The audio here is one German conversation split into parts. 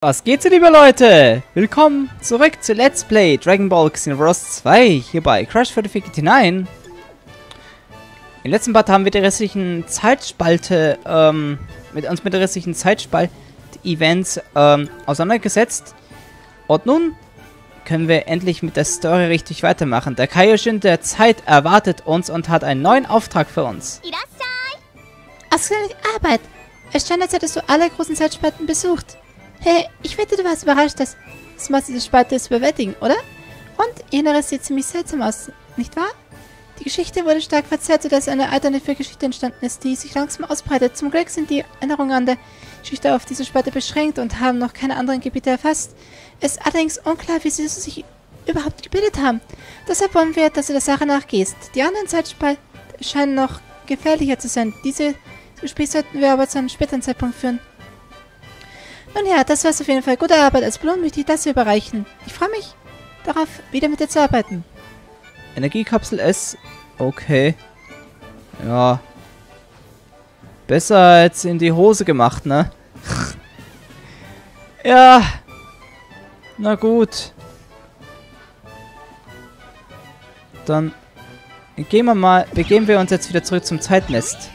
Was geht's, liebe Leute? Willkommen zurück zu Let's Play Dragon Ball Xenoverse 2 hier bei Crash 4589. Im letzten Part haben wir die restlichen Zeitspalte, ähm, mit uns mit der restlichen Zeitspalt-Events, ähm, auseinandergesetzt. Und nun können wir endlich mit der Story richtig weitermachen. Der Kaioshin der Zeit erwartet uns und hat einen neuen Auftrag für uns. Ausgerechnet Arbeit. Es scheint, als hättest du alle großen Zeitspalten besucht. Hey, ich wette, du warst überrascht, dass das Maß dieser Spalte ist überwältigen, oder? Und Inneres sieht ziemlich seltsam aus, nicht wahr? Die Geschichte wurde stark verzerrt, sodass eine alternative Geschichte entstanden ist, die sich langsam ausbreitet. Zum Glück sind die Erinnerungen an der Geschichte auf diese Spalte beschränkt und haben noch keine anderen Gebiete erfasst. Es ist allerdings unklar, wie sie sich überhaupt gebildet haben. Deshalb wollen wir, dass du der Sache nachgehst. Die anderen Zeitspalten scheinen noch gefährlicher zu sein. Diese Gespräch sollten wir aber zu einem späteren Zeitpunkt führen. Nun ja, das war's auf jeden Fall. Gute Arbeit. Als Belohnung möchte ich das hier überreichen. Ich freue mich darauf, wieder mit dir zu arbeiten. Energiekapsel S. Okay. Ja. Besser als in die Hose gemacht, ne? ja. Na gut. Dann gehen wir mal, begeben wir uns jetzt wieder zurück zum Zeitnest.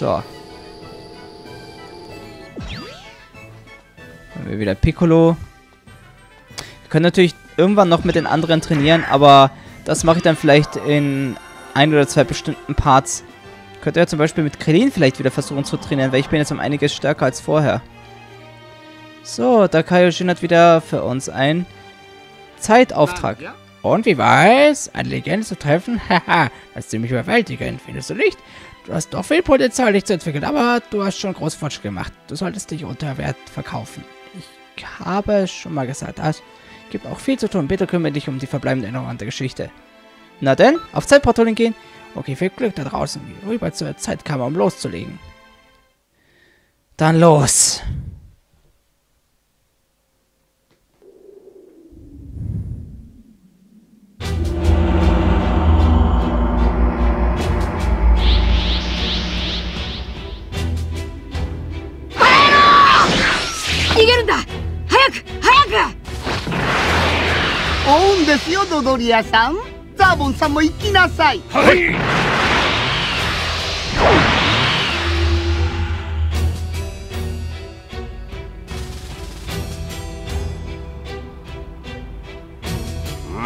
So. Haben wir wieder Piccolo. Wir können natürlich irgendwann noch mit den anderen trainieren, aber das mache ich dann vielleicht in ein oder zwei bestimmten Parts. Könnt ihr ja zum Beispiel mit Krillin vielleicht wieder versuchen zu trainieren, weil ich bin jetzt um einiges stärker als vorher. So, der Kaioshin hat wieder für uns einen Zeitauftrag. Und wie war es, eine Legende zu treffen? Haha, das ist ziemlich überwältigend, findest du nicht? Du hast doch viel Potenzial, dich zu entwickeln, aber du hast schon groß Fortschritt gemacht. Du solltest dich unter Wert verkaufen. Ich habe schon mal gesagt, es gibt auch viel zu tun. Bitte kümmere dich um die verbleibende Erinnerung an der Geschichte. Na denn, auf Zeitportalen gehen. Okay, viel Glück da draußen. Rüber zur Zeitkammer, um loszulegen. Dann los. Own ですよドドリアさん。ザーボンさんも行きなさい。はい。う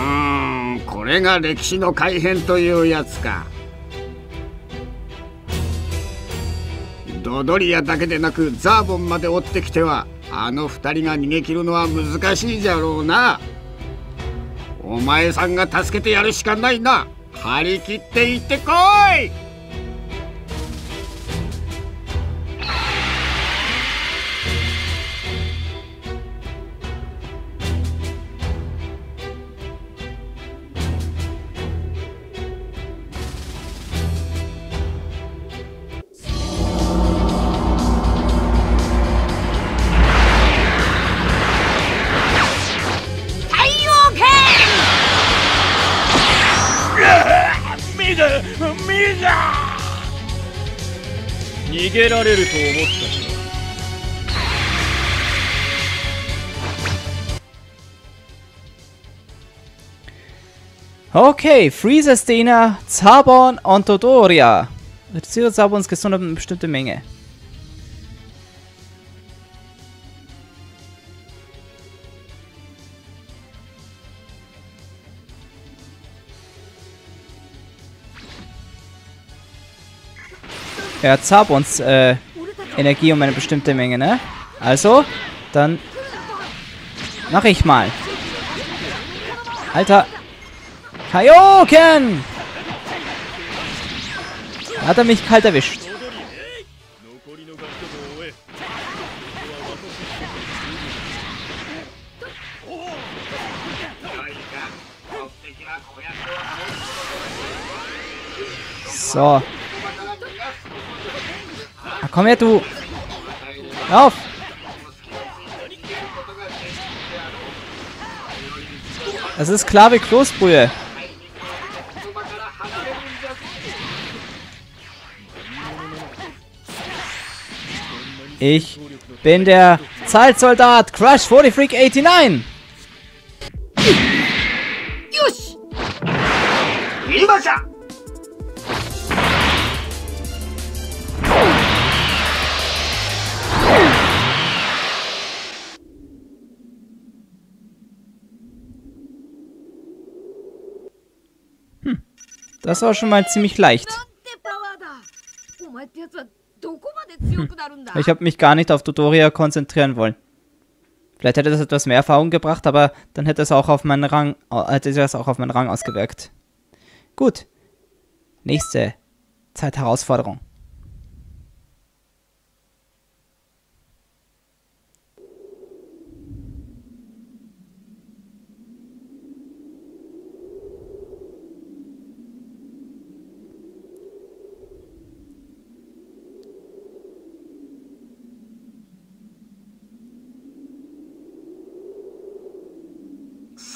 んこれが歴史の改変というやつか。ドドリアだけでなくザーボンまで追ってきてはあの2人が逃げ切るのは難しいじゃろうな。お前さんが助けてやるしかないな。張り切って行ってこい。げられると思ったか Okay, Freezer, Stena, Zabon und Dodoria. Reduziert Zabons Gesundheit um eine bestimmte Menge. Ja, Zabons äh, Energie um eine bestimmte Menge, ne? Also, dann mach ich mal. Alter. Kaioken! Da hat er mich kalt erwischt. So. Komm her, du. Lauf. Das ist klar wie Kloßbrühe. Ich bin der Zeitsoldat Crush 40 Freak 89. Das war schon mal ziemlich leicht. Hm. Ich habe mich gar nicht auf Tutoria konzentrieren wollen. Vielleicht hätte das etwas mehr Erfahrung gebracht, aber dann hätte es auch auf meinen Rang, hätte das auch auf meinen Rang ausgewirkt. Gut. Nächste Zeitherausforderung.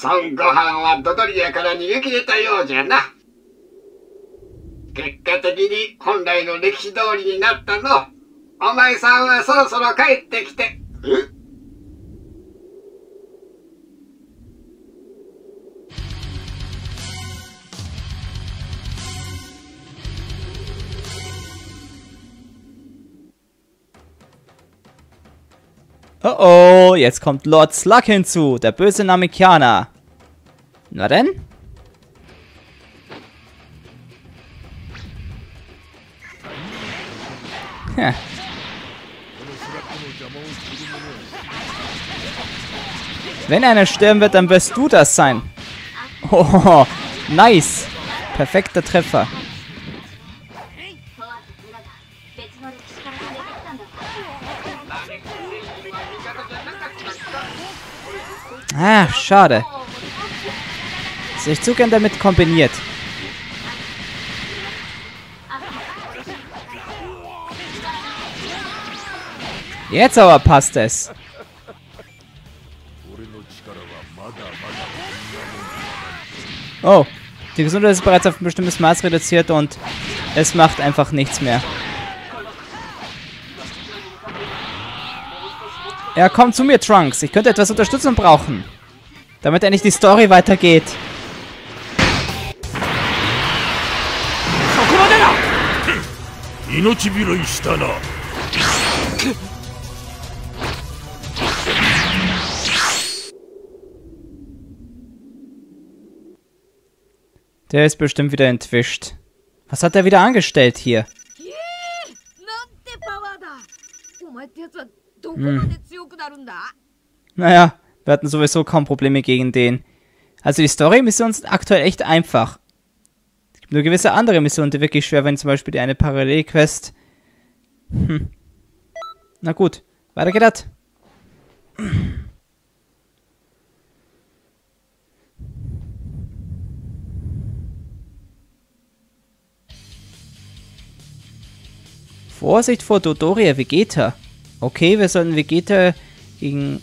孫悟飯はドドリアから逃げ切れたようじゃな」結果的に本来の歴史通りになったの。お前さんはそろそろ帰ってきて。え？Oh oh, jetzt kommt Lord Slug hinzu, der böse Namekianer. Na denn? Hm. Wenn einer sterben wird, dann wirst du das sein. Oh, nice. Perfekter Treffer. Ah, schade. Ist echt zu gern damit kombiniert. Jetzt aber passt es. Oh, die Gesundheit ist bereits auf ein bestimmtes Maß reduziert und es macht einfach nichts mehr. Ja, komm zu mir, Trunks. Ich könnte etwas Unterstützung brauchen. Damit endlich die Story weitergeht. Der ist bestimmt wieder entwischt. Was hat er wieder angestellt hier? Hm. Naja, wir hatten sowieso kaum Probleme gegen den. Also die Story-Mission ist aktuell echt einfach. Es gibt nur gewisse andere Missionen, die wirklich schwer werden, zum Beispiel die eine Parallelquest. Hm. Na gut, weiter geht das. Vorsicht vor Dodoria Vegeta. Okay, wir sollten Vegeta gegen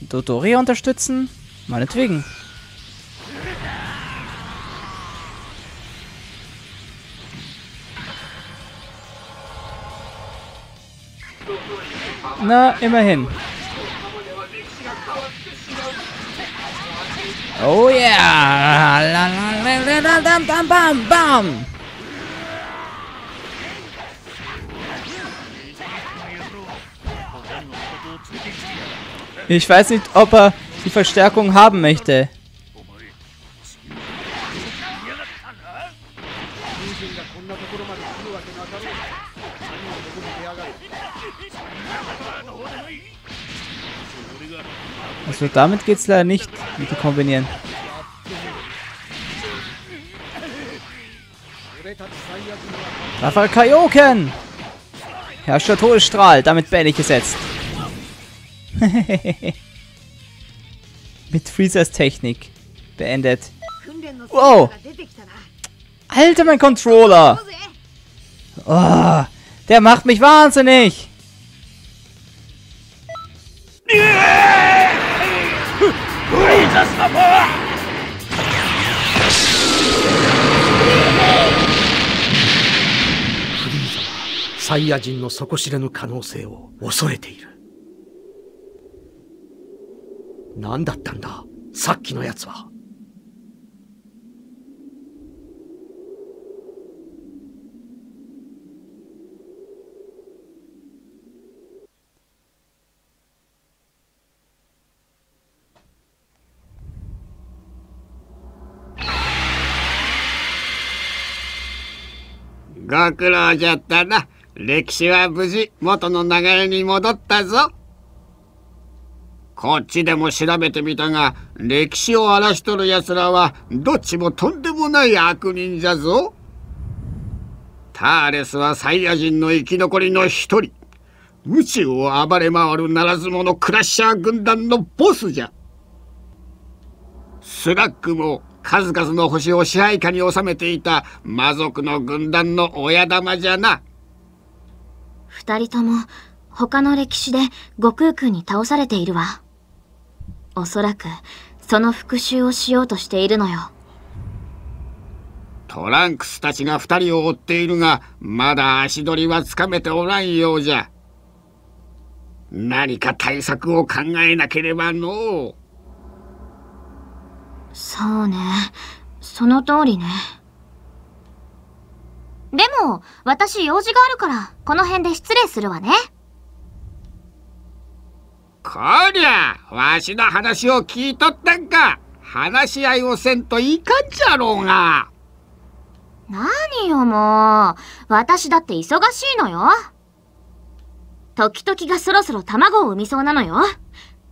Dodoria unterstützen? Meinetwegen. Na, immerhin. Oh yeah! Bam, bam, bam, Ich weiß nicht, ob er die Verstärkung haben möchte. Also damit geht's leider nicht mit dem Kombinieren. Rafael Kaioken! Herrscher Todesstrahl, damit es jetzt. Mit Freezers Technik. Beendet. 訓練の成 Wow 果が出てきたな Alter, mein Controller! 行こうぜ Oh, der macht mich wahnsinnig! サイヤ人の底知れぬ可能性を恐れている。 何だったんだ？さっきのやつは。ご苦労じゃったな。歴史は無事元の流れに戻ったぞ。こっちでも調べてみたが、歴史を荒らしとる奴らは、どっちもとんでもない悪人じゃぞ。ターレスはサイヤ人の生き残りの一人。宇宙を暴れ回るならず者クラッシャー軍団のボスじゃ。スラッグも数々の星を支配下に収めていた魔族の軍団の親玉じゃな。二人とも他の歴史で悟空君に倒されているわ。おそらくその復讐をしようとしているのよ。トランクスたちが二人を追っているが、まだ足取りはつかめておらんようじゃ。何か対策を考えなければのう。そうね。その通りね。でも、私用事があるから、この辺で失礼するわね。こりゃ、わしの話を聞いとったんか。話し合いをせんといかんじゃろうが。何よもう。私だって忙しいのよ。時々がそろそろ卵を産みそうなのよ。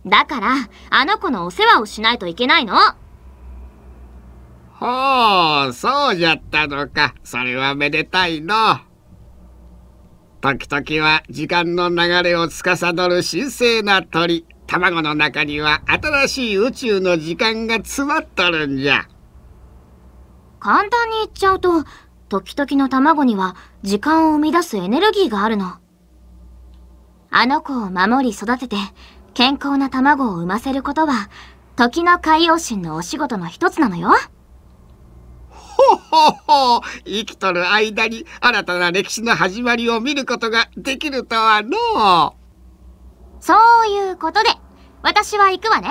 だから、あの子のお世話をしないといけないの。ほう、そうじゃったのか。それはめでたいの。時々は時間の流れを司る神聖な鳥。卵の中には新しい宇宙の時間が詰まっとるんじゃ。簡単に言っちゃうと、時々の卵には時間を生み出すエネルギーがあるの。あの子を守り育てて、健康な卵を産ませることは、時の海洋神のお仕事の一つなのよ。ほほほ生きとる間に新たな歴史の始まりを見ることができるとはのそういうことで、私は行くわね。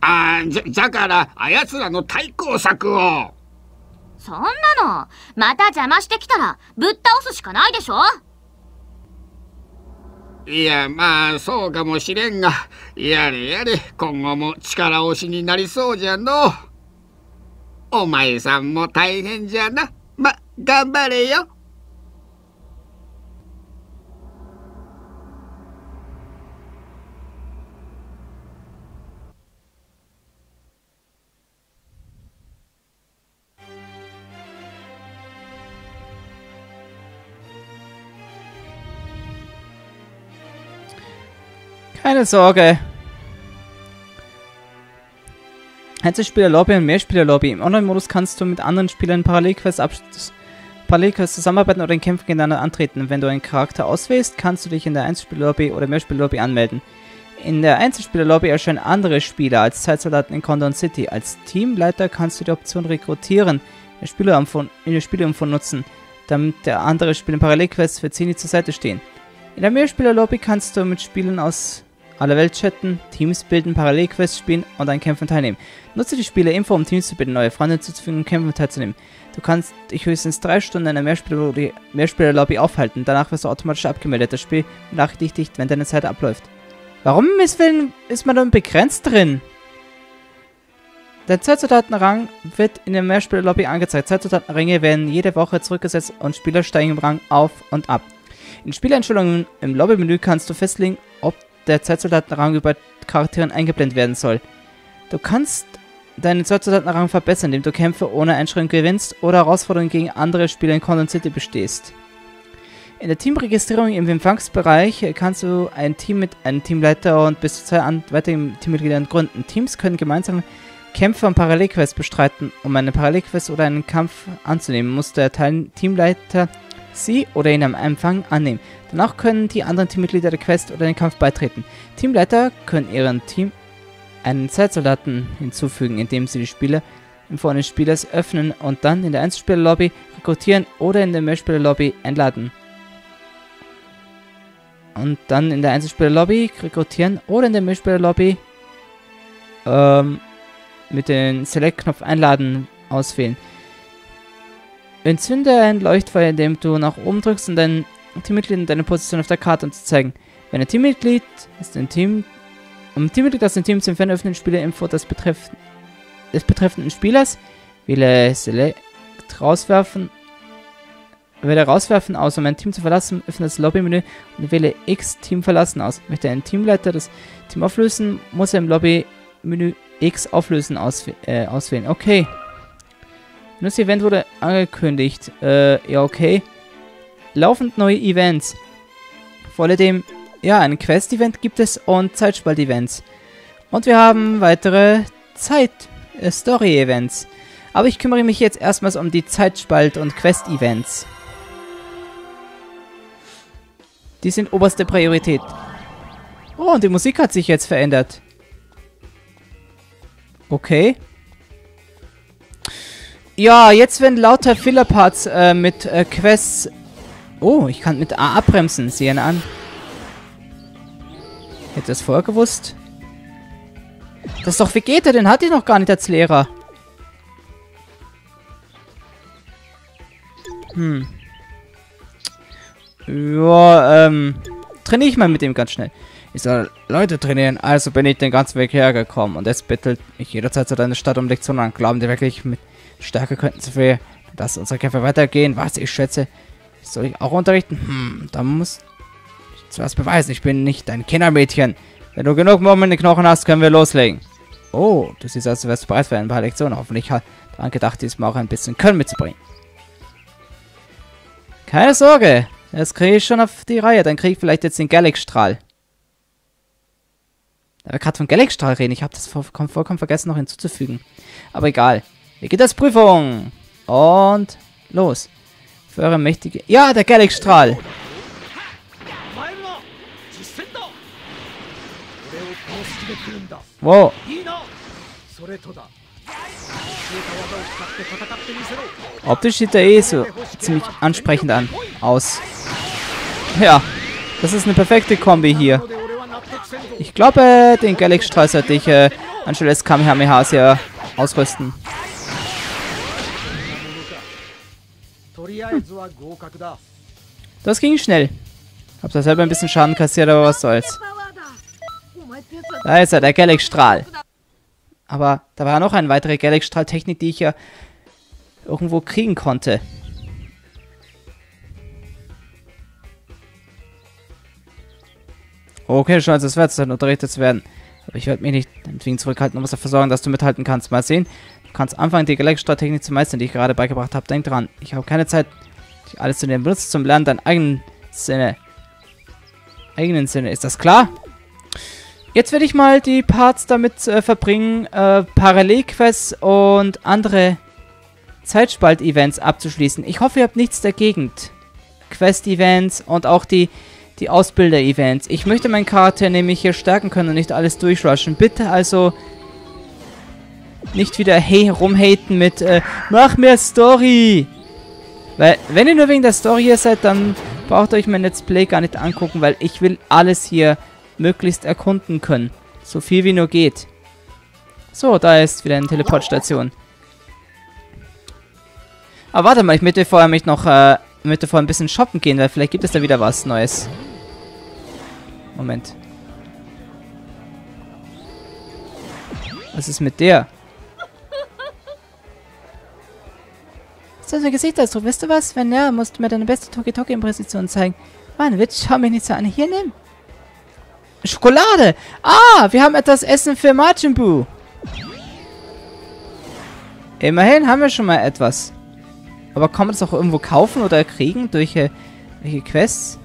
ああ、じゃ、じゃから、あやつらの対抗策を。そんなの、また邪魔してきたら、ぶっ倒すしかないでしょいや、まあ、そうかもしれんが、やれやれ、今後も力押しになりそうじゃの。お前さんも大変じゃな。ま、頑張れよ。Keine Sorge. Einzelspieler-Lobby und Mehrspieler-Lobby. Im Online-Modus kannst du mit anderen Spielern Parallelquests, Parallelquests zusammenarbeiten oder in Kämpfen gegeneinander antreten. Wenn du einen Charakter auswählst, kannst du dich in der Einzelspieler-Lobby oder Mehrspieler-Lobby anmelden. In der Einzelspieler-Lobby erscheinen andere Spieler als Zeitsoldaten in Condon City. Als Teamleiter kannst du die Option rekrutieren, in der Spieleumfang nutzen, damit der andere Spieler Parallelquests für Zeni zur Seite stehen. In der Mehrspieler-Lobby kannst du mit Spielern aus aller Welt chatten, Teams bilden, Parallelquests spielen und an Kämpfen teilnehmen. Nutze die Spiele-Info, um Teams zu bilden, neue Freunde zuzufügen und Kämpfen teilzunehmen. Du kannst dich höchstens drei Stunden in der Mehrspieler-Lobby Mehrspieler aufhalten, danach wirst du automatisch abgemeldet. Das Spiel benachrichtigt dich, wenn deine Zeit abläuft. Warum ist, ist man dann begrenzt drin? Der Zeitsoldatenrang wird in der Mehrspieler-Lobby angezeigt. Zeitsoldatenringe werden jede Woche zurückgesetzt und Spieler steigen im Rang auf und ab. In Spieleinstellungen im Lobbymenü kannst du festlegen, der Zeitsoldatenrang über Charakteren eingeblendet werden soll. Du kannst deinen Zeitsoldatenrang verbessern, indem du Kämpfe ohne Einschränkung gewinnst oder Herausforderungen gegen andere Spieler in Condon City bestehst. In der Teamregistrierung im Empfangsbereich kannst du ein Team mit einem Teamleiter und bis zu zwei weiteren Teammitgliedern gründen. Teams können gemeinsam Kämpfe und Parallelquests bestreiten. Um eine Parallelquest oder einen Kampf anzunehmen, muss der Teamleiter sie oder ihn am Empfang annehmen. Danach können die anderen Teammitglieder der Quest oder den Kampf beitreten. Teamleiter können ihrem Team einen Zeitsoldaten hinzufügen, indem sie die Spiele im Vor des Spielers öffnen und dann in der Einzelspielerlobby rekrutieren oder in der Mehrspieler-Lobby einladen. Und dann in der Einzelspieler-Lobby rekrutieren oder in der Mehrspieler-Lobby ähm, mit dem Select-Knopf einladen auswählen. Entzünde ein Leuchtfeuer, indem du nach oben drückst, um dein Teammitglied in deine Position auf der Karte anzuzeigen. Wenn ein Teammitglied ist ein Team, um ein Teammitglied aus dem Team zu entfernen, öffnet Spieler-Info des, betreff des betreffenden Spielers. Wähle Select rauswerfen. Wähle rauswerfen aus, um ein Team zu verlassen, öffne das Lobby-Menü und wähle X Team verlassen aus. Möchte ein Teamleiter das Team auflösen, muss er im Lobby-Menü X auflösen auswäh äh, auswählen. Okay. Das Event wurde angekündigt. Äh, ja, okay. Laufend neue Events. Vor allem, ja, ein Quest-Event gibt es und Zeitspalt-Events. Und wir haben weitere Zeit-Story-Events. Aber ich kümmere mich jetzt erstmals um die Zeitspalt- und Quest-Events. Die sind oberste Priorität. Oh, und die Musik hat sich jetzt verändert. Okay. Ja, jetzt werden lauter Filler-Parts äh, mit äh, Quests... Oh, ich kann mit A abbremsen. Sehen an. Hätte das vorher gewusst? Das ist doch Vegeta, den hatte ich noch gar nicht als Lehrer. Hm. Ja, ähm... Trainiere ich mal mit ihm ganz schnell. Ich soll Leute trainieren, also bin ich den ganzen Weg hergekommen. Und jetzt bittelt mich jederzeit zu deiner Stadt um Lektionen an. Glauben die wirklich, mit Stärke könnten sie für, dass unsere Kämpfe weitergehen? Was, ich schätze, soll ich auch unterrichten? Hm, da muss ich zuerst beweisen, ich bin nicht ein Kindermädchen. Wenn du genug Mumm in den Knochen hast, können wir loslegen. Oh, du siehst aus, als wärst bereit für ein paar Lektionen. Hoffentlich hat daran gedacht, diesmal auch ein bisschen Können mitzubringen. Keine Sorge, das kriege ich schon auf die Reihe. Dann kriege ich vielleicht jetzt den Galax-Strahl. Da wir gerade von Galax-Strahl reden, ich habe das vollkommen vergessen noch hinzuzufügen. Aber egal. Hier geht das Prüfung. Und los. Für eure mächtige... Ja, der Galax-Strahl. Wow. Optisch sieht der eh so ziemlich ansprechend an. Aus. Ja, das ist eine perfekte Kombi hier. Ich glaube, den Galax-Strahl sollte ich äh, anstelle des Kamehamehas hier ausrüsten. Das ging schnell. Hab da selber ein bisschen Schaden kassiert, aber was soll's. Da ist er, der Galax-Strahl. Aber da war noch eine weitere Galax-Strahl-Technik, die ich ja irgendwo kriegen konnte. Okay, schon als es wert sein, unterrichtet zu werden. Aber ich werde mich nicht deswegen zurückhalten und muss dafür sorgen, dass du mithalten kannst. Mal sehen. Kannst anfangen, die Galax-Strahl-Technik zu meistern, die ich gerade beigebracht habe. Denk dran, ich habe keine Zeit, alles zu lernen. Benutze zum Lernen deinen eigenen Sinne. Eigenen Sinne. Ist das klar? Jetzt werde ich mal die Parts damit äh, verbringen, äh, Parallelquests und andere Zeitspalt-Events abzuschließen. Ich hoffe, ihr habt nichts dagegen. Quest-Events und auch die, die Ausbilder-Events. Ich möchte meinen Charakter nämlich hier stärken können und nicht alles durchrushen. Bitte also nicht wieder hey rumhaten mit äh, Mach mehr Story! Weil, wenn ihr nur wegen der Story hier seid, dann braucht ihr euch mein Let's Play gar nicht angucken, weil ich will alles hier möglichst erkunden können. So viel wie nur geht. So, da ist wieder eine Teleportstation. Aber warte mal, ich möchte vorher mich noch, äh, möchte vorher ein bisschen shoppen gehen, weil vielleicht gibt es da wieder was Neues. Moment. Was ist mit der? Ist das ein Gesichtsausdruck? Weißt du was? Wenn ja, musst du mir deine beste Toki-Toki-Imposition zeigen. Mann, Witz, schau mich nicht so an. Hier, nimm. Schokolade! Ah, wir haben etwas Essen für Majin Buu. Immerhin haben wir schon mal etwas. Aber kann man das auch irgendwo kaufen oder kriegen durch äh, welche Quests?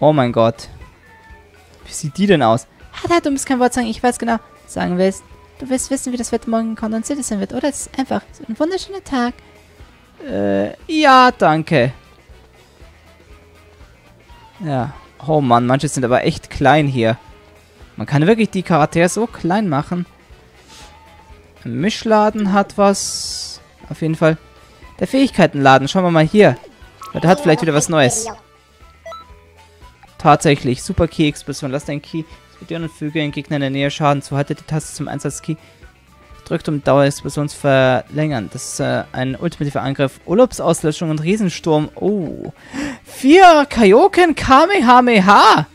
Oh mein Gott. Wie sieht die denn aus? Ah, du musst kein Wort sagen. Ich weiß genau, was du sagen willst. Du willst wissen, wie das Wetter morgen kondensiert sein wird, oder? Es ist einfach so ein wunderschöner Tag. Äh, ja, danke. Ja. Oh Mann, manche sind aber echt klein hier. Man kann wirklich die Charaktere so klein machen. Ein Mischladen hat was. Auf jeden Fall. Der Fähigkeitenladen. Schauen wir mal hier. Der hat vielleicht wieder was Neues. Tatsächlich. Super Key-Explosion. Lass deinen Key und füge den Gegner in der Nähe Schaden zu. Halte die Taste zum Einsatz-Key. Drückt, um Dauerexplosion zu verlängern. Das ist äh, ein ultimativer Angriff. Urlaubsauslöschung und Riesensturm. Oh. Vier Kaioken Kamehameha.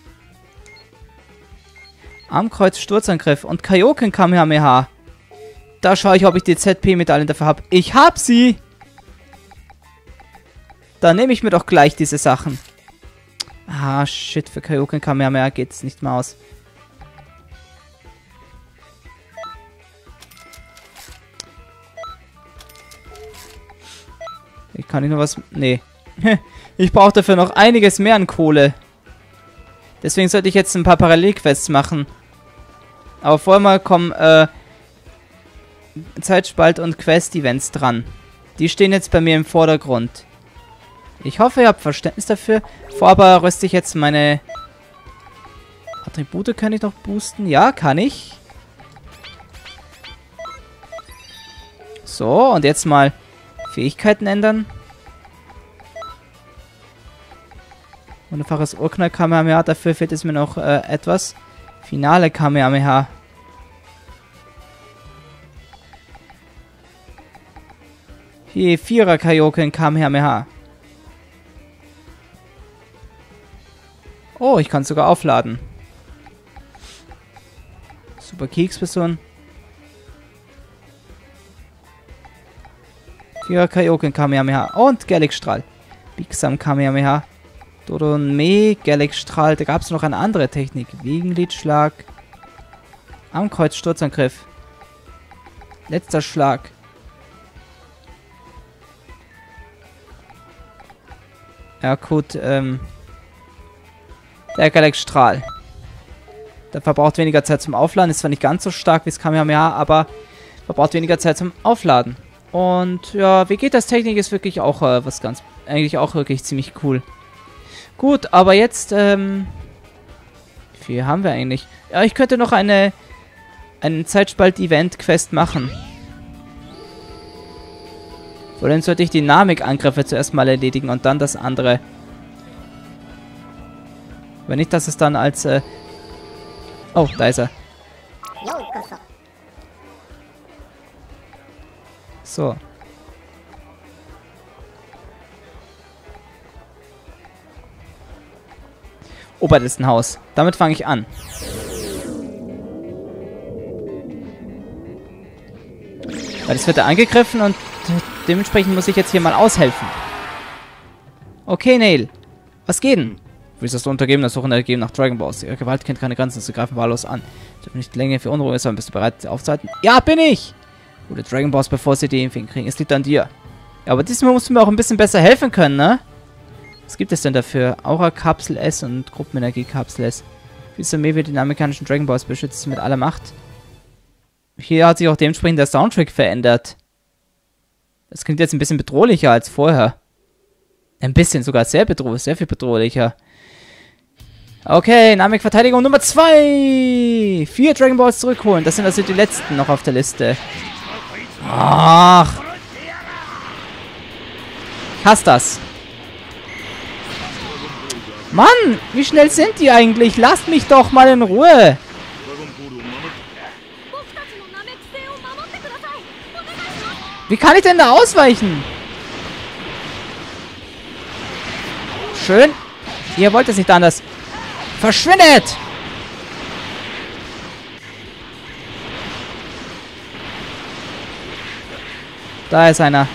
Armkreuz Sturzangriff und Kaioken Kamehameha. Da schaue ich, ob ich die ZP-Medaillen dafür habe. Ich hab sie! Da nehme ich mir doch gleich diese Sachen. Ah, shit, für Kaioken Kamehameha geht es nicht mehr aus. Ich kann nicht nur was... Nee. Ich brauche dafür noch einiges mehr an Kohle. Deswegen sollte ich jetzt ein paar Parallelquests machen. Aber vorher mal kommen, äh... Zeitspalt und Quest-Events dran. Die stehen jetzt bei mir im Vordergrund. Ich hoffe, ihr habt Verständnis dafür. Vorher rüste ich jetzt meine... Attribute kann ich noch boosten. Ja, kann ich. So, und jetzt mal Fähigkeiten ändern. Wunderbares Urknall Kamehameha. Dafür fehlt es mir noch äh, etwas. Finale Kamehameha. Hier, Vierer Kaioken Kamehameha. Oh, ich kann sogar aufladen. Super Keksperson. Vierer Kaioken Kamehameha. Und Galaxstrahl. Biegsam Kamehameha. Dodon Me, Galaxstrahl. Da gab es noch eine andere Technik. Wiegenliedschlag. Armkreuz Sturzangriff. Letzter Schlag. Ja, gut, ähm. Der Galaxstrahl. Der verbraucht weniger Zeit zum Aufladen. Ist zwar nicht ganz so stark wie das Kamehameha, aber verbraucht weniger Zeit zum Aufladen. Und ja, Vegetas-Technik ist wirklich auch äh, was ganz, eigentlich auch wirklich ziemlich cool. Gut, aber jetzt, ähm, wie viel haben wir eigentlich? Ja, ich könnte noch eine, einen Zeitspalt-Event-Quest machen. Vor allem sollte ich Dynamik-Angriffe zuerst mal erledigen und dann das andere. Wenn nicht, dass es dann als, äh Oh, da ist er. So. Oberlistenhaus. Damit fange ich an. Weil es wird da angegriffen und dementsprechend muss ich jetzt hier mal aushelfen. Okay, Nail. Was geht denn? Willst du das untergeben, das Suchen ergeben nach Dragon Balls? Ihre Gewalt kennt keine Grenzen, sie greifen wahllos an. Ich habe nicht länger für Unruhe, sondern bist du bereit, sie aufzuhalten? Ja, bin ich! Gute Dragon Balls, bevor sie die Impfung kriegen. Es liegt an dir. Ja, aber diesmal musst du mir auch ein bisschen besser helfen können, ne? Was gibt es denn dafür? Aura-Kapsel S und Gruppenenergie-Kapsel S. Wie mehr wird den amerikanischen Dragon Balls beschützt mit aller Macht. Hier hat sich auch dementsprechend der Soundtrack verändert. Das klingt jetzt ein bisschen bedrohlicher als vorher. Ein bisschen, sogar sehr bedrohlich, sehr viel bedrohlicher. Okay, Namek Verteidigung Nummer 2. Vier Dragon Balls zurückholen. Das sind also die letzten noch auf der Liste. Ach. Ich hasse das. Mann, wie schnell sind die eigentlich? Lasst mich doch mal in Ruhe. Wie kann ich denn da ausweichen? Schön. Ihr wollt es nicht anders. Verschwindet! Da ist einer.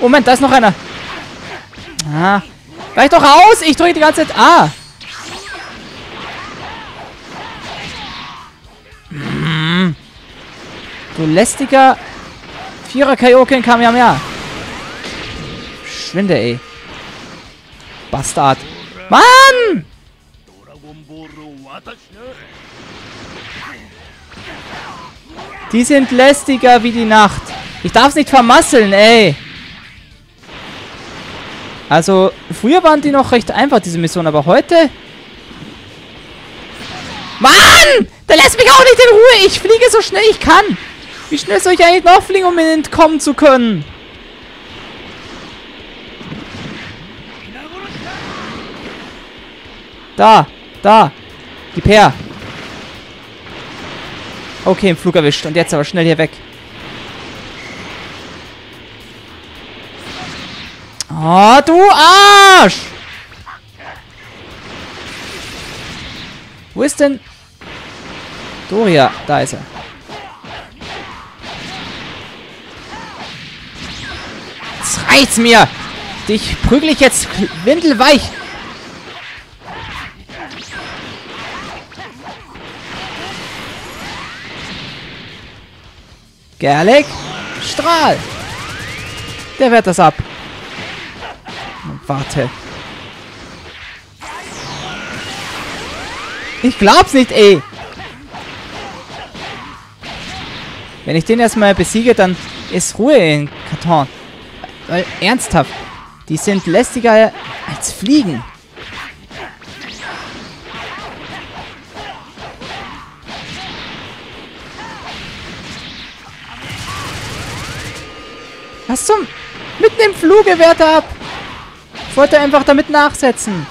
Moment, da ist noch einer. Ah. Weich doch aus! Ich drücke die ganze Zeit A. Hm. Du lästiger Vierer Kaioken Kamehameha. Schwinde, ey. Bastard. Mann! Die sind lästiger wie die Nacht. Ich darf es nicht vermasseln, ey. Also, früher waren die noch recht einfach, diese Mission, aber heute... Mann! Der lässt mich auch nicht in Ruhe. Ich fliege so schnell ich kann. Wie schnell soll ich eigentlich noch fliegen, um mir entkommen zu können? Da, da. Gib her. Okay, im Flug erwischt. Und jetzt aber schnell hier weg. Oh, du Arsch! Wo ist denn... Doria, da ist er. Jetzt reicht's mir! Dich prügel ich jetzt windelweich. Gerlig, Strahl. Der wehrt das ab. Warte. Ich glaub's nicht, ey. Wenn ich den erstmal besiege, dann ist Ruhe in Karton. Weil, ernsthaft, die sind lästiger als Fliegen. Was zum... Mitten im Fluge wehrt er ab. Ich wollte einfach damit nachsetzen.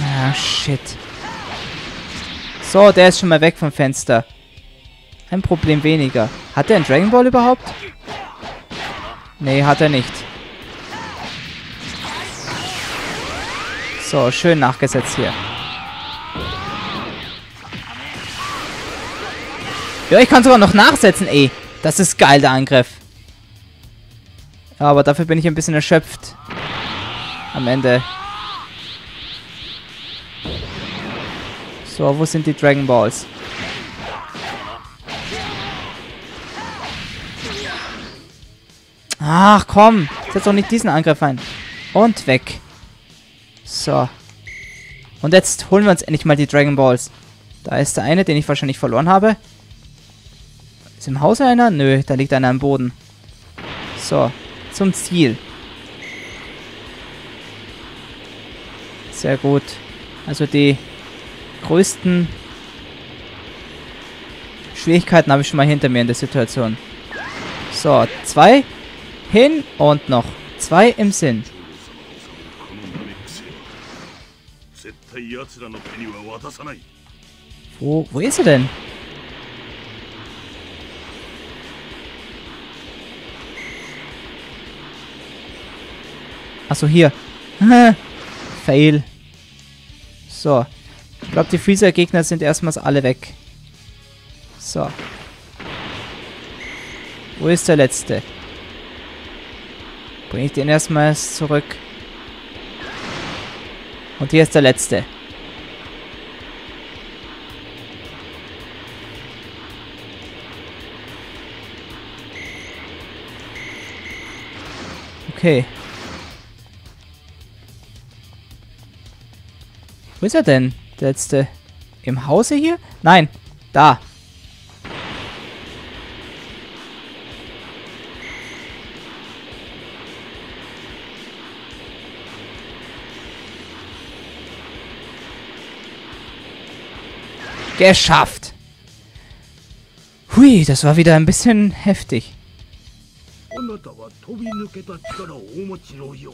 Ah, shit. So, der ist schon mal weg vom Fenster. Ein Problem weniger. Hat er einen Dragon Ball überhaupt? Nee, hat er nicht. So, schön nachgesetzt hier. Ja, ich kann sogar noch nachsetzen, ey. Das ist geil, der Angriff. Ja, aber dafür bin ich ein bisschen erschöpft. Am Ende. So, wo sind die Dragon Balls? Ach, komm. Setz doch nicht diesen Angriff ein. Und weg. So. Und jetzt holen wir uns endlich mal die Dragon Balls. Da ist der eine, den ich wahrscheinlich verloren habe. Ist im Haus einer? Nö, da liegt einer am Boden. So, zum Ziel. Sehr gut. Also die größten Schwierigkeiten habe ich schon mal hinter mir in der Situation. So, zwei hin und noch zwei im Sinn. Wo, wo ist er denn? Achso, hier. Fail. So. Ich glaube, die Freezer-Gegner sind erstmals alle weg. So. Wo ist der letzte? Bring ich den erstmals zurück. Und hier ist der letzte. Okay. Wo ist er denn? Der letzte. Im Hause hier? Nein. Da. Geschafft! Hui, das war wieder ein bisschen heftig.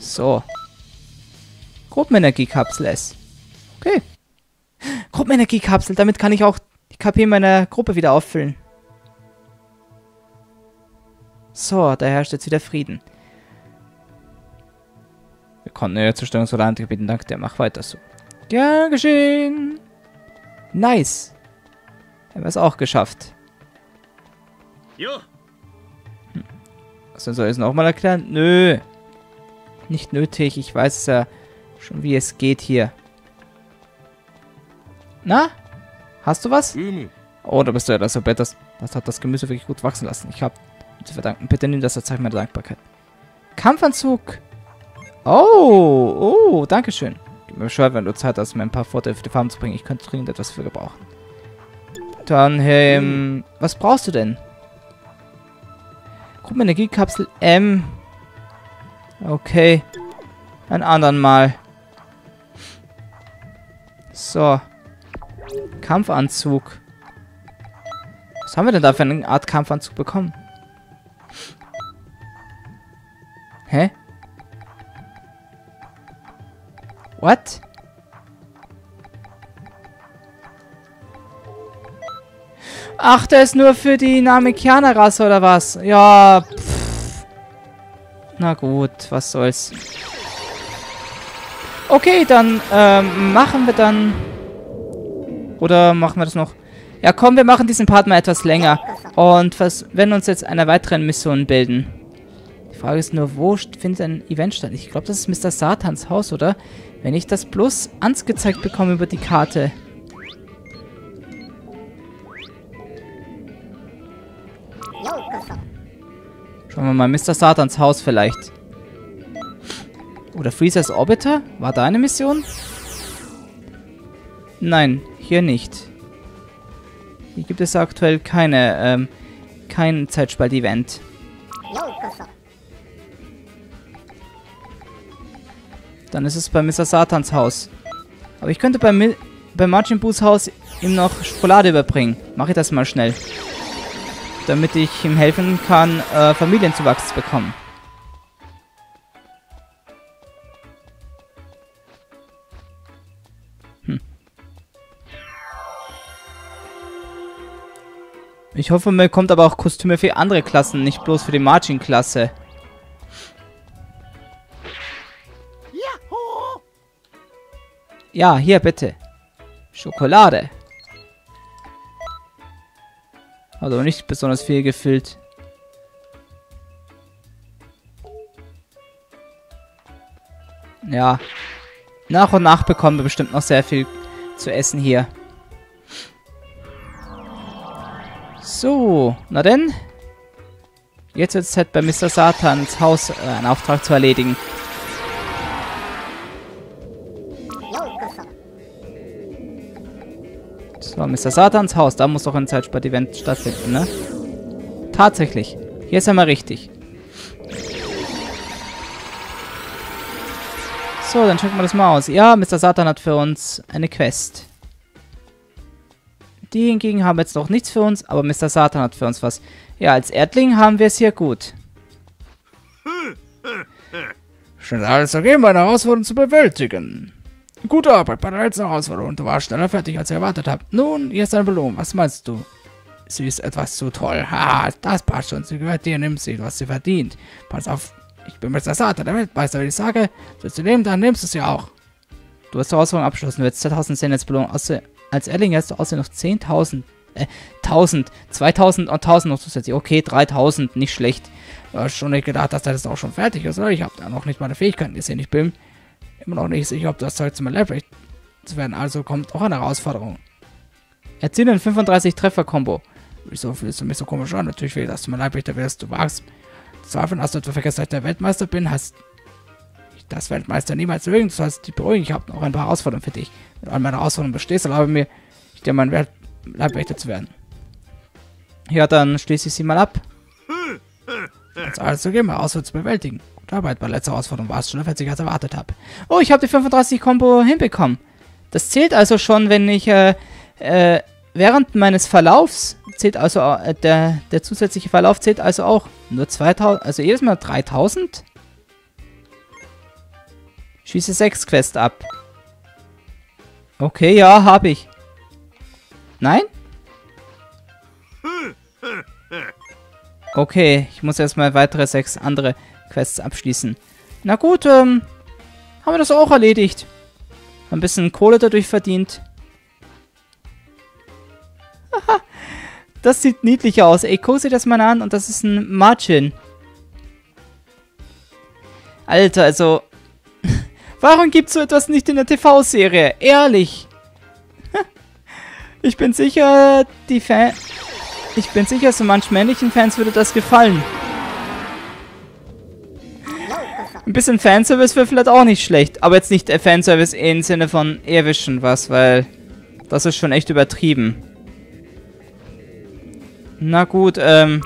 So. Gruppenenergiekapsel S. Okay. Gruppenenergiekapsel, damit kann ich auch die KP meiner Gruppe wieder auffüllen. So, da herrscht jetzt wieder Frieden. Wir konnten ihre Zerstörung Solaranträge bieten, danke der, mach weiter so. Gern geschehen! Nice! Haben wir es auch geschafft. Hm. Also soll ich es nochmal erklären? Nö. Nicht nötig. Ich weiß ja schon, wie es geht hier. Na? Hast du was? Oh, da bist du ja das so Bett. Das, das hat das Gemüse wirklich gut wachsen lassen. Ich hab zu verdanken. Bitte nimm das als zeigt meine Dankbarkeit. Kampfanzug. Oh, oh, danke schön. Gib mir Bescheid, wenn du Zeit hast, mir ein paar Vorteile für die Farm zu bringen. Ich könnte dringend etwas für gebrauchen. Dann, ähm, was brauchst du denn? Gruppenenergiekapsel M. Okay. Ein anderen Mal. So. Kampfanzug. Was haben wir denn da für eine Art Kampfanzug bekommen? Hä? What? Ach, der ist nur für die Namekianer-Rasse oder was? Ja, pff. Na gut, was soll's. Okay, dann ähm, machen wir dann... Oder machen wir das noch... Ja, komm, wir machen diesen Part mal etwas länger. Und was, wenn uns jetzt einer weiteren Mission bilden. Die Frage ist nur, wo findet ein Event statt? Ich glaube, das ist Mr. Satans Haus, oder? Wenn ich das bloß angezeigt bekomme über die Karte. Schauen wir mal, Mr. Satans Haus vielleicht. Oder Freezers Orbiter? War da eine Mission? Nein, hier nicht. Hier gibt es aktuell keine, ähm, kein Zeitspalt-Event. Dann ist es bei Mr. Satans Haus. Aber ich könnte bei, Mi bei Margin Boos Haus ihm noch Schokolade überbringen. Mache ich das mal schnell. Damit ich ihm helfen kann, äh, Familienzuwachs zu bekommen. Ich hoffe, man bekommt aber auch Kostüme für andere Klassen, nicht bloß für die Marching-Klasse. Ja, hier bitte. Schokolade. Aber nicht besonders viel gefüllt. Ja. Nach und nach bekommen wir bestimmt noch sehr viel zu essen hier. So, na denn. Jetzt wird es Zeit bei Mr. Satans Haus äh, einen Auftrag zu erledigen. So, Mr. Satans Haus, da muss doch ein Zeitspart-Event stattfinden, ne? Tatsächlich. Hier ist er mal richtig. So, dann checken wir das mal aus. Ja, Mr. Satan hat für uns eine Quest. Die hingegen haben jetzt noch nichts für uns, aber Mr. Satan hat für uns was. Ja, als Erdling haben wir es hier gut. Scheint alles ergeben, eine Herausforderung zu bewältigen. Gute Arbeit bei der letzten Herausforderung. Du warst schneller fertig, als ich erwartet habe. Nun, hier ist deine Belohnung. Was meinst du? Sie ist etwas zu toll. Ha, das passt schon. Sie gehört dir, nimm sie, was sie verdient. Pass auf, ich bin Mr. Satan, der Weltmeister. Wenn ich sage, willst du nehmen, dann nimmst du sie auch. Du hast die Herausforderung abgeschlossen. Du wirst 2000 Cent als Belohnung aus als Erling hast du außerdem noch 10.000, äh, 1000, 2000 und 1000 noch zusätzlich. Okay, 3000, nicht schlecht. Du hast schon nicht gedacht, dass das auch schon fertig ist, oder? Ich habe da noch nicht meine Fähigkeiten gesehen. Ich bin immer noch nicht sicher, ob das Zeug zum Level zu werden. Also kommt auch eine Herausforderung. Erziele einen 35 Treffer-Kombo. Wieso fühlst du mich so komisch an? Natürlich will ich, dass du mein Leibwächter wirst. Du wagst zweifeln, hast du etwa vergessen, dass ich der Weltmeister bin? Hast ich das Weltmeister niemals mögen. Du sollst dich beruhigen. Ich habe noch ein paar Herausforderungen für dich. Wenn du an meiner Herausforderung bestehst, erlaube mir, ich dir mein Welt Leibwächter zu werden. Ja, dann schließe ich sie mal ab. Jetzt alles zu geben, Herausforderung zu bewältigen. Gute Arbeit, bei letzter Herausforderung war es schneller, als ich als erwartet habe. Oh, ich habe die 35 Kombo hinbekommen. Das zählt also schon, wenn ich, äh, äh, während meines Verlaufs zählt also, äh, der, der zusätzliche Verlauf zählt also auch nur 2000, also jedes Mal 3000? Schieße 6 Quest ab. Okay, ja, habe ich. Nein? Okay, ich muss erstmal weitere sechs andere Quests abschließen. Na gut, ähm, haben wir das auch erledigt. Ein bisschen Kohle dadurch verdient. Haha, das sieht niedlich aus. Ey, guck dir das mal an und das ist ein Margin. Alter, also... Warum gibt's so etwas nicht in der TV-Serie? Ehrlich. Ich bin sicher, die Fan... Ich bin sicher, so manch männlichen Fans würde das gefallen. Ein bisschen Fanservice wäre vielleicht auch nicht schlecht. Aber jetzt nicht Fanservice im Sinne von erwischen was, weil das ist schon echt übertrieben. Na gut, ähm...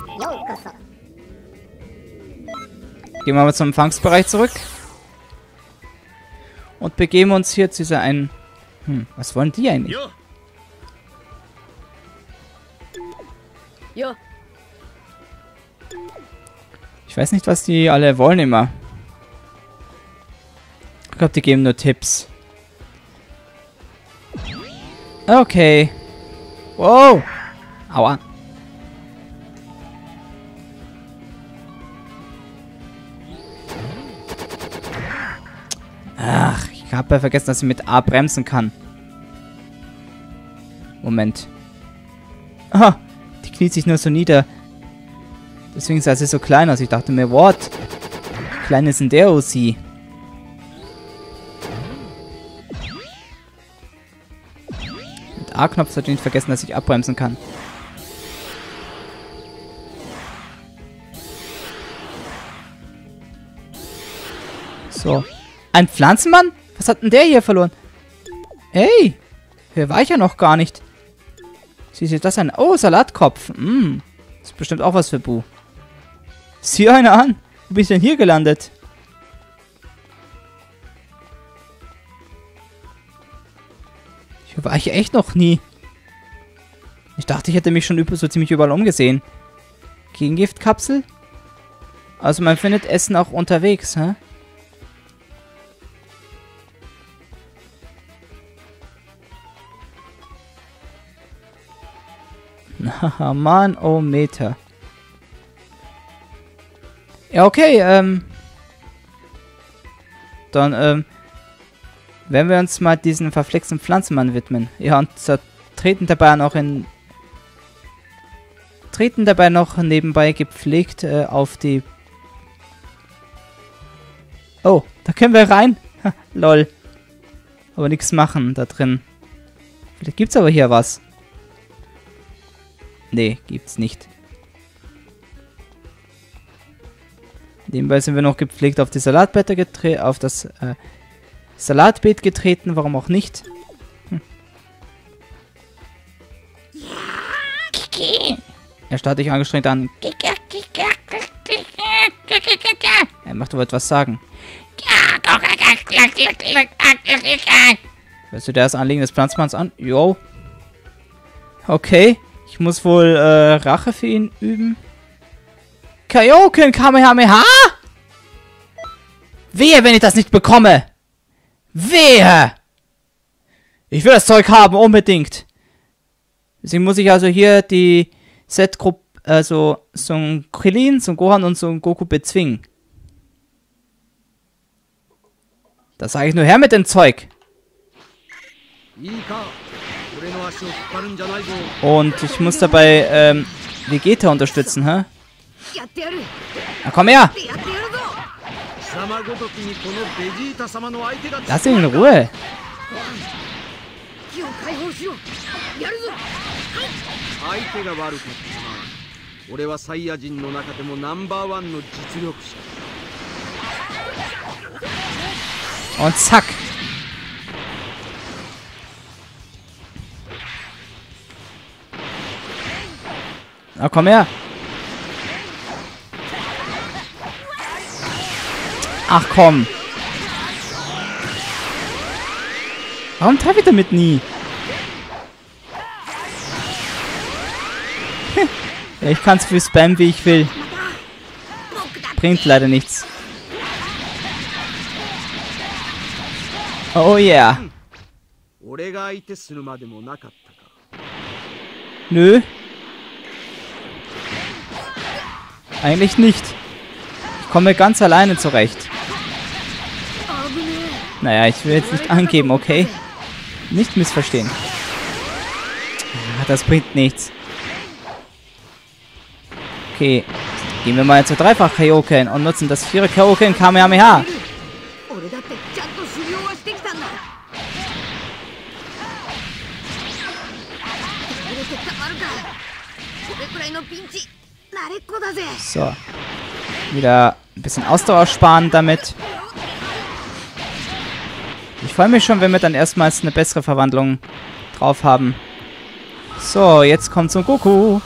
Gehen wir mal zum Empfangsbereich zurück. Und begeben uns hier zu dieser einen... Hm, was wollen die eigentlich? Ich weiß nicht, was die alle wollen immer. Ich glaube, die geben nur Tipps. Okay. Wow. Aua. Ach, ich habe ja vergessen, dass ich mit A bremsen kann. Moment. Ah, die kniet sich nur so nieder. Deswegen sah sie so klein aus. Ich dachte mir, what? Wie klein ist denn der OC? A-Knopf sollte ich nicht vergessen, dass ich abbremsen kann. So. Ein Pflanzenmann? Was hat denn der hier verloren? Hey! Hier war ich ja noch gar nicht. Siehst du das an? Oh, Salatkopf. Mm. Ist bestimmt auch was für Bu. Sieh einer an. Wo bist du denn hier gelandet? Hier war ich echt noch nie. Ich dachte, ich hätte mich schon so ziemlich überall umgesehen. Gegengiftkapsel? Also man findet Essen auch unterwegs, hä? Haha, Mann, oh Meter. Ja, okay, ähm. Dann, ähm. Werden wir uns mal diesen verflexten Pflanzenmann widmen. Ja, und treten dabei noch in. Treten dabei noch nebenbei gepflegt äh, auf die. Oh, da können wir rein. Lol. Aber nichts machen da drin. Vielleicht gibt's aber hier was. Nee, gibt's nicht. Nebenbei sind wir noch gepflegt auf die Salatblätter getreten, auf das äh, Salatbeet getreten, warum auch nicht. Hm. Er starrt dich angestrengt an. Er macht aber etwas sagen. Hörst du dir das Anliegen des Pflanzmanns an? Jo. Okay. Ich muss wohl äh, Rache für ihn üben. Kaioken Kamehameha? Wehe, wenn ich das nicht bekomme. Wehe! Ich will das Zeug haben, unbedingt. Deswegen muss ich also hier die Z-Gruppe, also Son Krillin, Son Gohan und Son Goku bezwingen. Da sage ich nur her mit dem Zeug. Und ich muss dabei ähm, Vegeta unterstützen, hä? Na komm her! 様ごときにこのベジータ様の相手だ Lass ihn in Ruhe. 気を解放しろやるぞ相手が悪かったな俺はサイヤ人の中でもナンバーワンの実力者 Und zack. Na komm her. Ach komm. Warum treffe ich damit nie? ich kann so viel spammen, wie ich will. Bringt leider nichts. Oh, oh yeah. Nö. Eigentlich nicht. Ich komme ganz alleine zurecht. Naja, ich will jetzt nicht angeben, okay? Nicht missverstehen. Das bringt nichts. Okay. Gehen wir mal zu dreifach Kaioken und nutzen das vierte Kaioken Kamehameha. So. Wieder ein bisschen Ausdauer sparen damit. Ich freue mich schon, wenn wir dann erstmals eine bessere Verwandlung drauf haben. So, jetzt kommt zum Goku.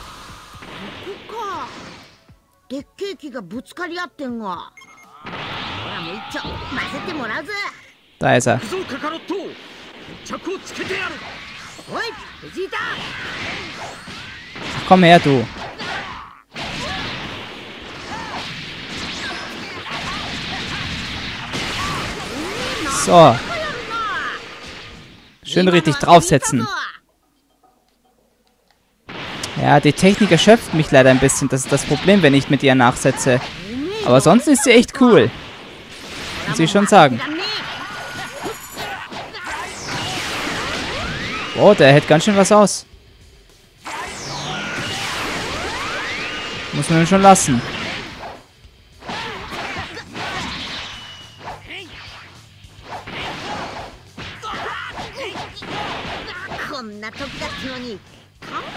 Da ist er. Ach, komm her, du. So. Schön richtig draufsetzen. Ja, die Technik erschöpft mich leider ein bisschen. Das ist das Problem, wenn ich mit ihr nachsetze. Aber sonst ist sie echt cool. Muss ich schon sagen. Oh, der hält ganz schön was aus. Muss man ihn schon lassen.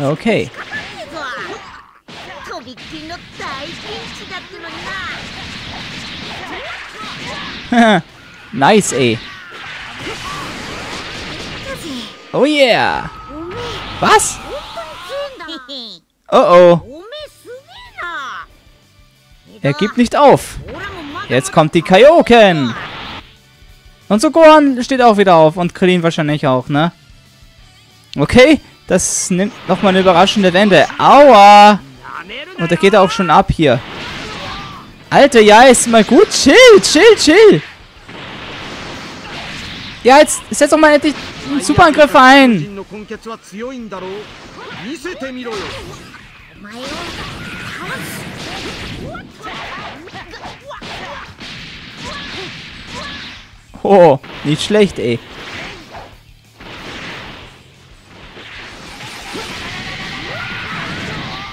Okay. nice, ey. Oh yeah. Was? Oh oh. Er gibt nicht auf. Jetzt kommt die Kaioken. Und so Gohan steht auch wieder auf. Und Krillin wahrscheinlich auch, ne? Okay, das nimmt nochmal eine überraschende Wende. Aua! Und da geht er auch schon ab hier. Alter, ja, ist mal gut. Chill, chill, chill. Ja, jetzt setz doch mal endlich einen Superangriff ein. Oh, nicht schlecht, ey.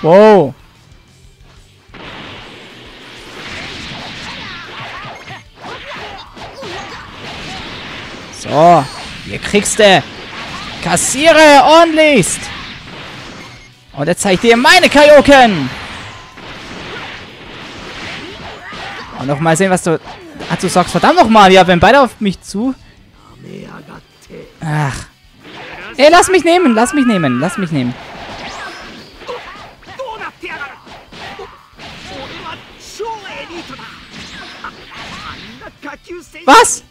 Wow. So, hier kriegst du. Kassiere ordentlichst. Und jetzt zeig ich dir meine Kaioken. Und noch mal sehen, was du du sagst verdammt nochmal. Ja, wenn beide auf mich zu... Ach. Ey, lass mich nehmen. Lass mich nehmen. Lass mich nehmen. Was?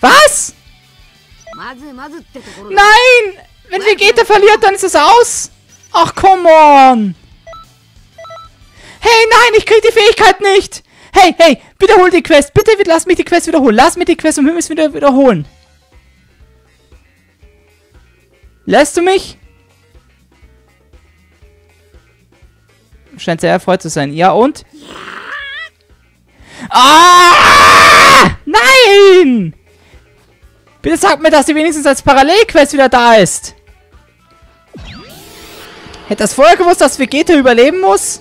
Was? Nein! Wenn Vegeta verliert, dann ist es aus! Ach, come on! Hey, nein, ich krieg die Fähigkeit nicht! Hey, hey, wiederhol die Quest! Bitte lass mich die Quest wiederholen! Lass mich die Quest um Himmels wieder wiederholen! Lässt du mich? Scheint sehr erfreut zu sein. Ja, und? Ja. Ah! Nein! Bitte sag mir, dass sie wenigstens als Parallelquest wieder da ist. Hätte das vorher gewusst, dass Vegeta überleben muss?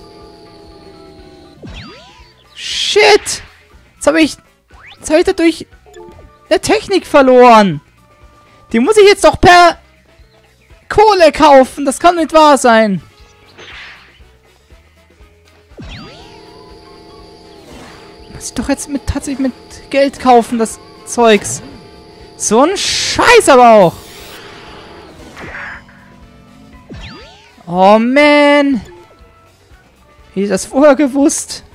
Shit! Jetzt habe ich... Jetzt habe ich dadurch... eine Technik verloren. Die muss ich jetzt doch per... Kohle kaufen. Das kann nicht wahr sein. Muss ich doch jetzt mit tatsächlich mit Geld kaufen, das Zeugs. So ein Scheiß aber auch. Oh man. Hätte ich das vorher gewusst.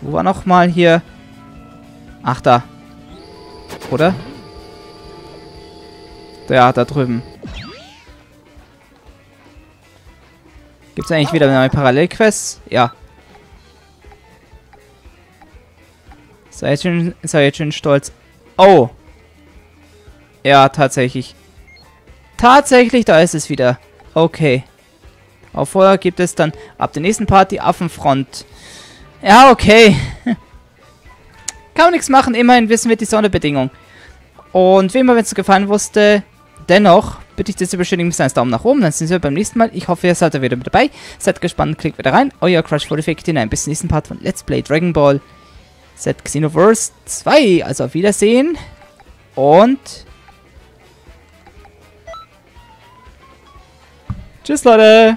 Wo war noch mal hier? Ach, da. Oder? Ja, da drüben. Gibt's eigentlich wieder neue Parallelquests? Ja. Sei schön, sei jetzt schön stolz. Oh. Ja, tatsächlich. Tatsächlich, da ist es wieder. Okay. Auf vorher gibt es dann ab der nächsten Part die Affenfront. Ja, okay. Kann man nichts machen, immerhin wissen wir die Sonderbedingung. Und wie immer, wenn es gefallen wusste, dennoch bitte ich dir zu bestätigen mit einem Daumen nach oben. Dann sehen wir beim nächsten Mal. Ich hoffe, ihr seid wieder mit dabei. Seid gespannt, klickt wieder rein. Euer Crush 45 bis zum nächsten Part von Let's Play Dragon Ball Z Xenoverse 2. Also auf Wiedersehen. Und... Tschüss, Leute.